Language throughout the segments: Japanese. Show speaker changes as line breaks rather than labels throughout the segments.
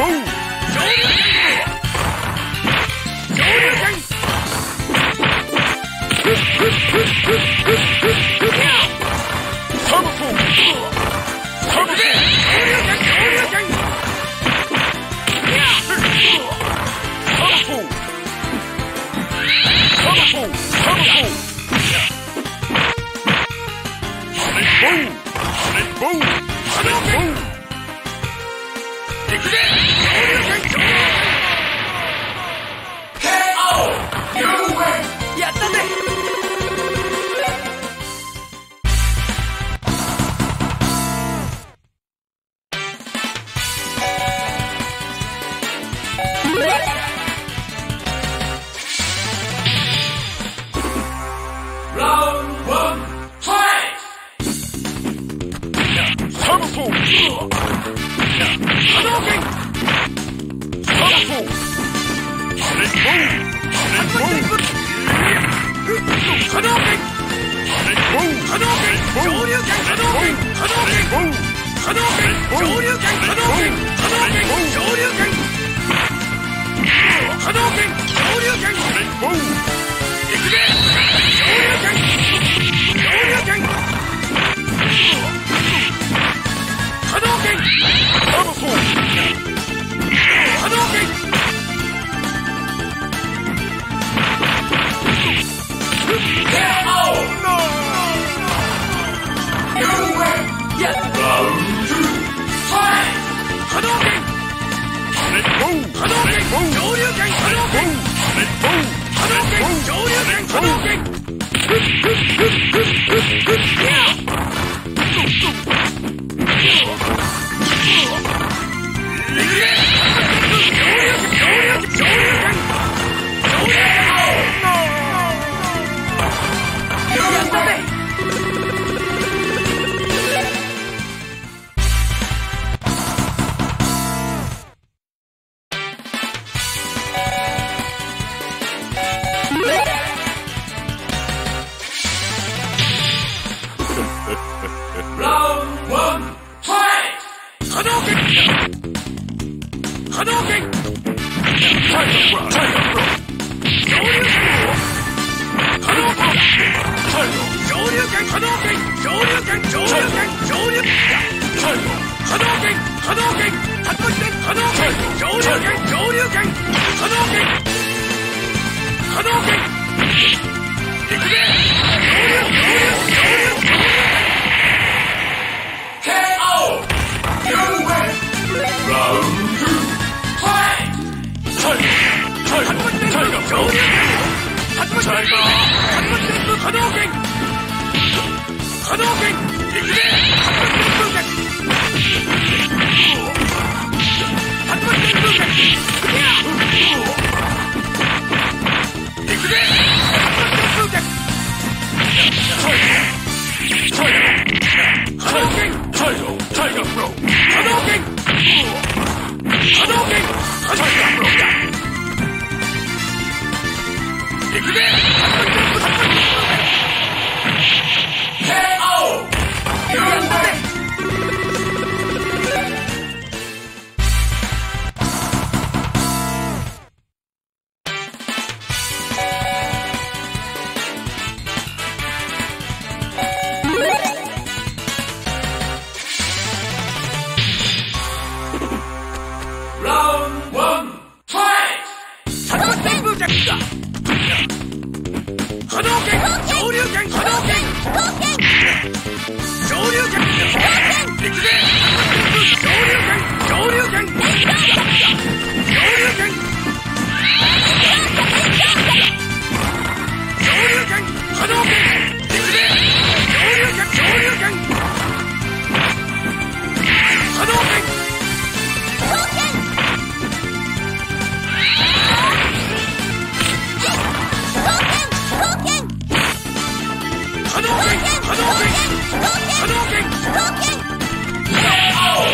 Boom! 可動拳
昇
竜い Yeah! Thank you.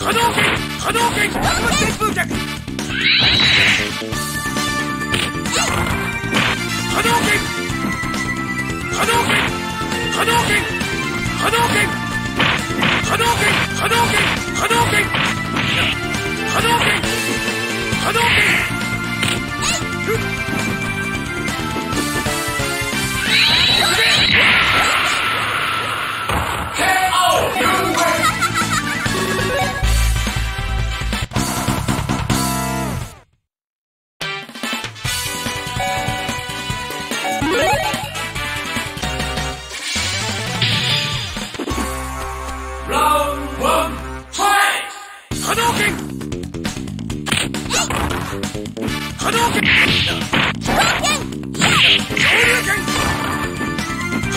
可動拳可動拳風旋風脚可動拳可動拳可動拳可動拳可動拳可動拳可動拳可動拳可動拳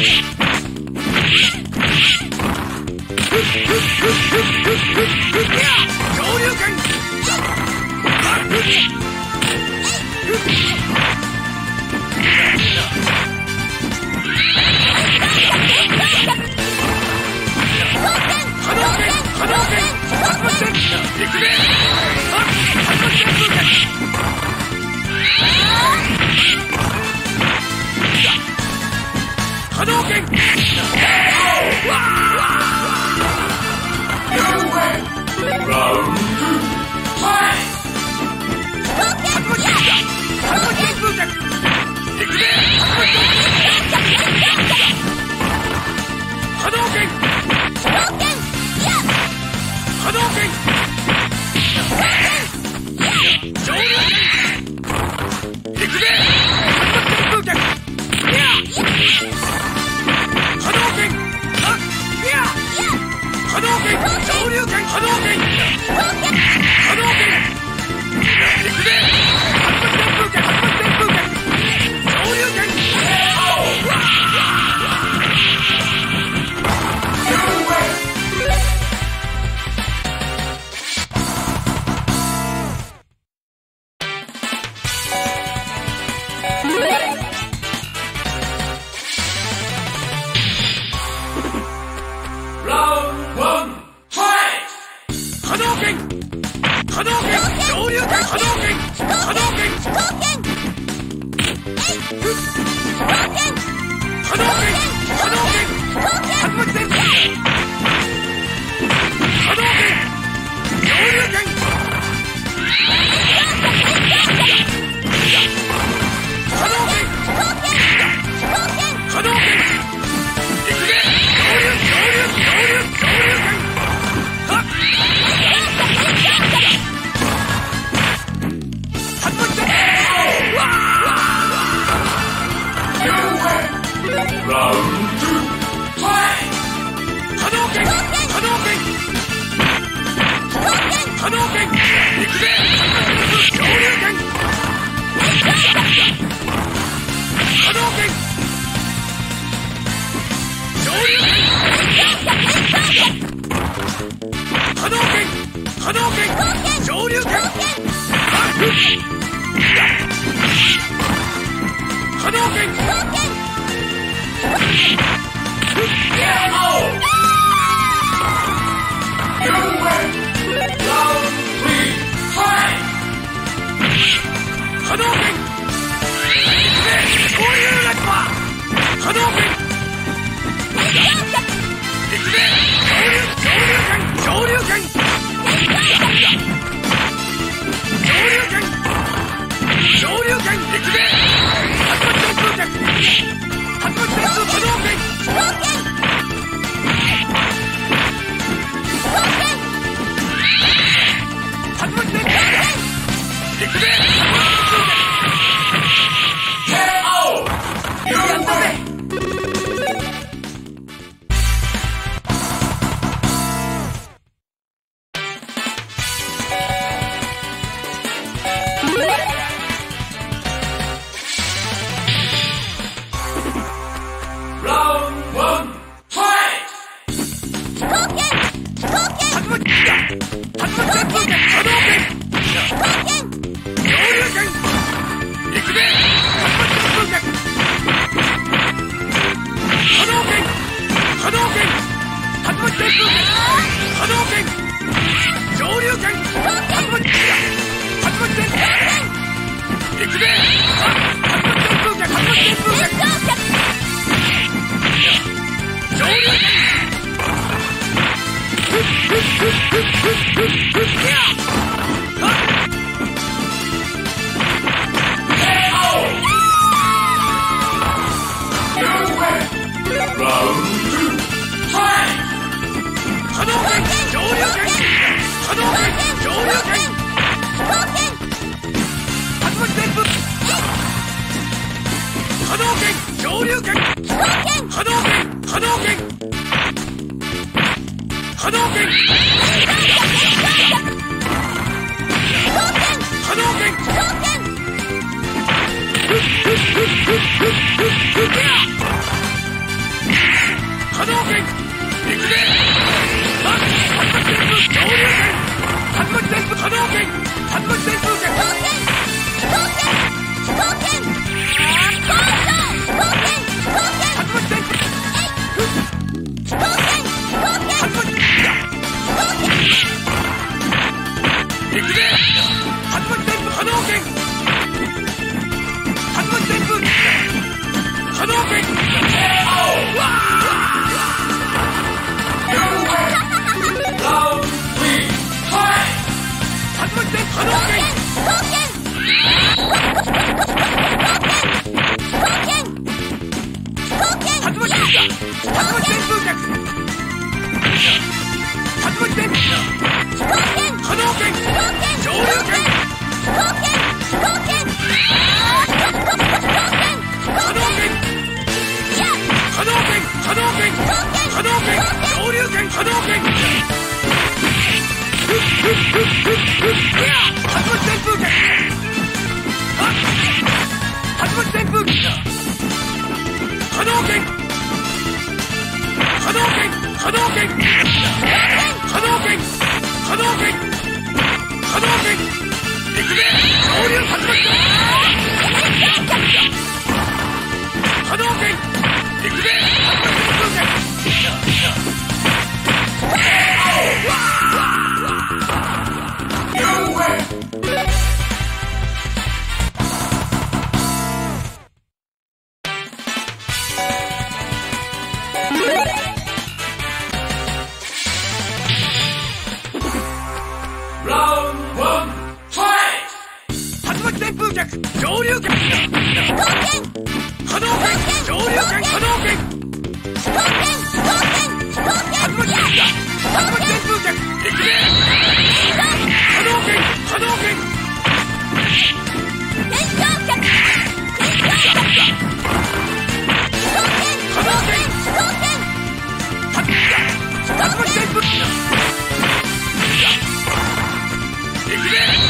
Yeah! 波動拳交流ラ動拳恐竜拳波 Okay. 風拳波動拳拳拳 Yeah!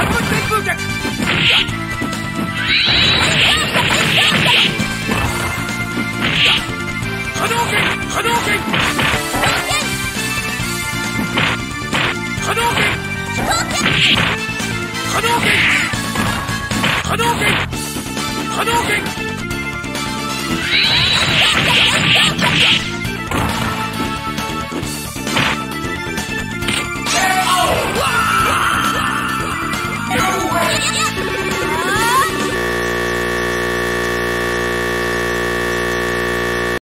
波動拳。波動拳。